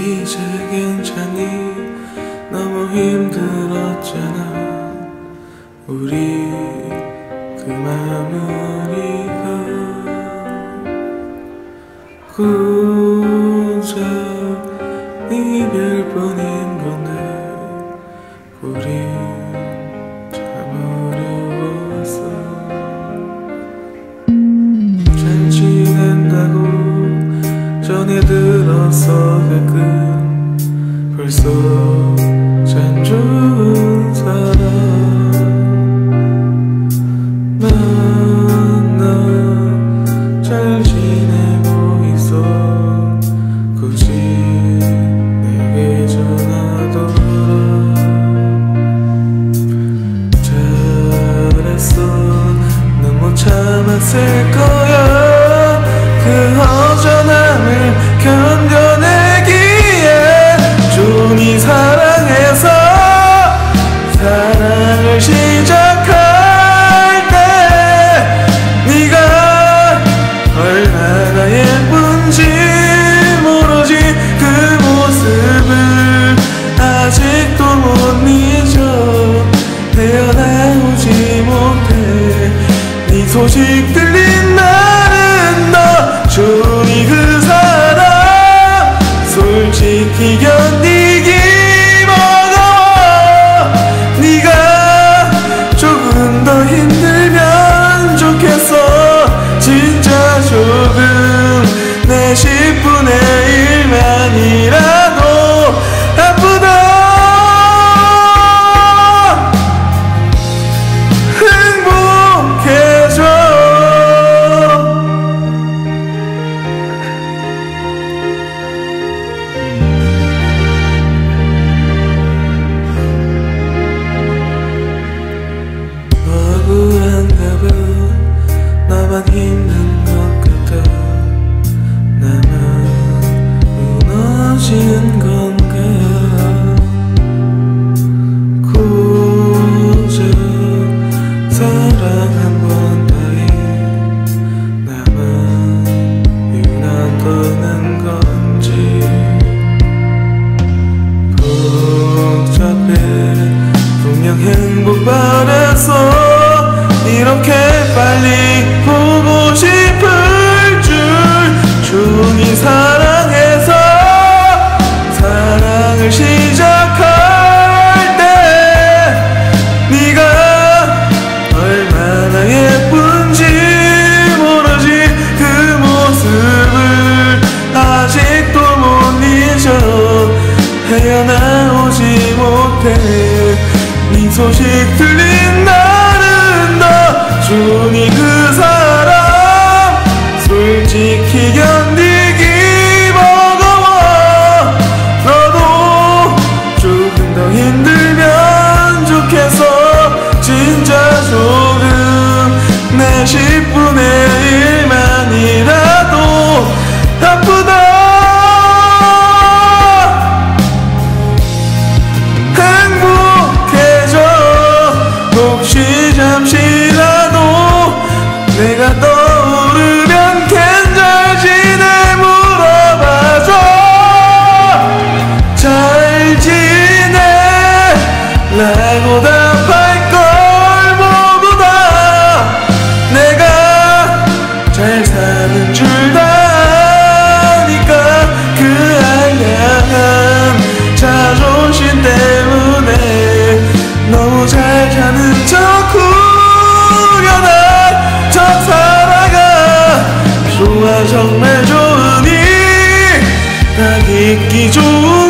이제 괜찮니? 너무 힘들었잖아. 우리 그 마무리가 고작 이별뿐인 건데 우리 전해 들었어 가끔 벌써 참 좋은 사람 난잘 지내고 있어. 굳이 내게 전하더라 잘했어. 너무 참았을 거야. 그 시작할 때 네가 얼마나 예쁜지 모르지 그 모습을 아직도 못 잊어 헤어나오지 못해 네 소식 들 헤어나오지 못해. 네 소식 들린 날은 너 종이 그 사람. 솔직히 견디기 버거워. 너도 조금 더 힘들면 좋겠어. 진짜 조금 내 10분의 잘 사는 척 후련한 척 살아가 좋아 정말 좋으니 다 잊기 좋은